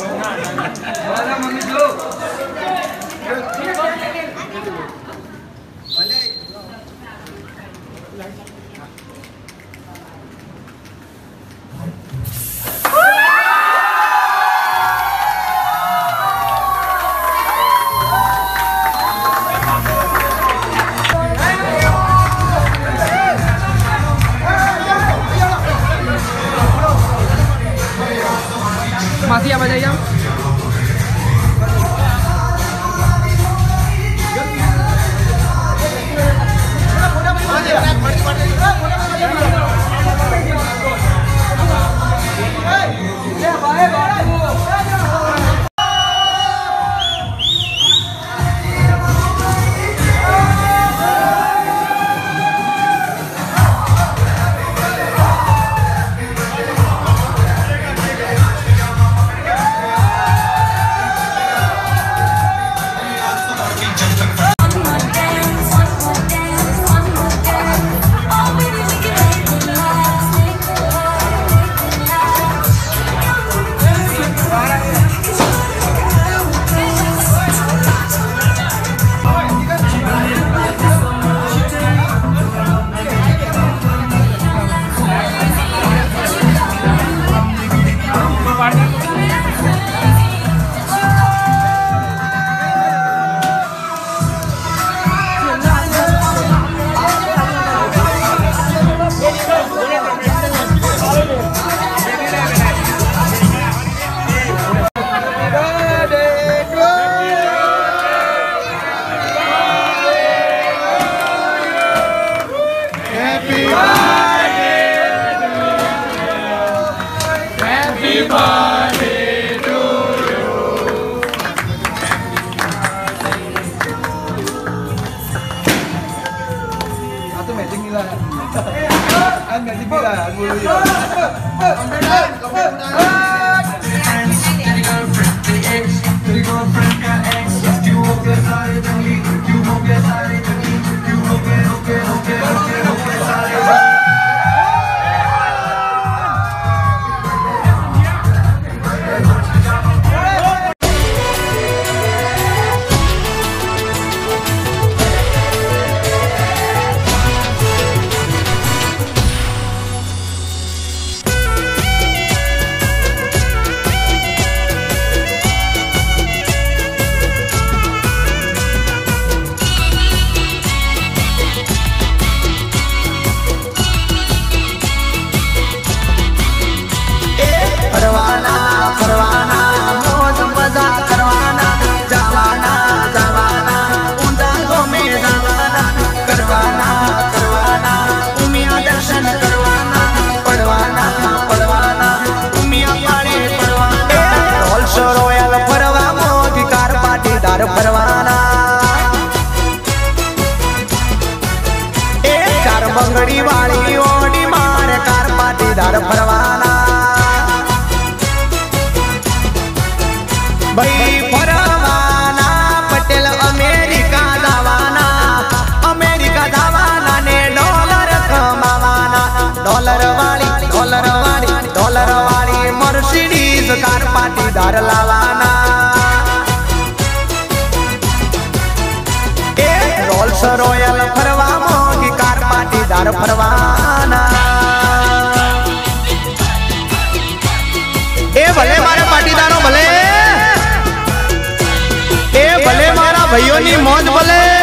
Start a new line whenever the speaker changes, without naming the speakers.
Mana manusia? मासी आ जाइए आप? Happy birthday to you. Happy birthday to you. Satu gila. Kan ganti. Kompetan, kompetan. दीदार फरवाना। भाई फरवाना, पटेल अमेरिका दावाना अमेरिका दावाना ने डॉलर कमावाना। डॉलर वाली डॉलर वाली डॉलर वाली मर्सिडीज कार पाटीदार लावाना। रोयल फरवा मोगी कार पाटीदार फरवा भैया मौज बोले।